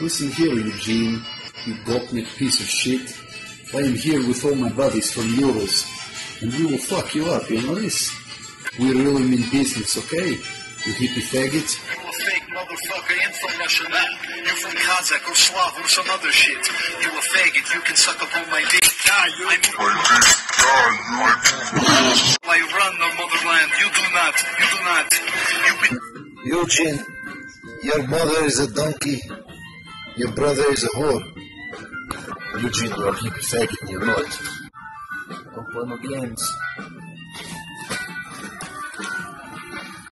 Listen here, Eugene, you gopnik piece of shit. I am here with all my buddies from Euros, and we will fuck you up, you know this? We really mean business, okay? You hippie faggot? You're a fake motherfucker in from Russia now. You're from Kazakh or Slav or some other shit. You a faggot, you can suck up all my dick. Yeah, you I I run the motherland. You do not. You do not. You be Eugene, your mother is a donkey. Your brother is a whore. Eugene, you're a hippie faggot, you know it. Don't play no games.